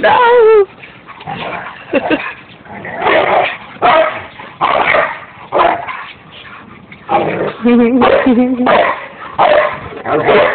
no! Okay.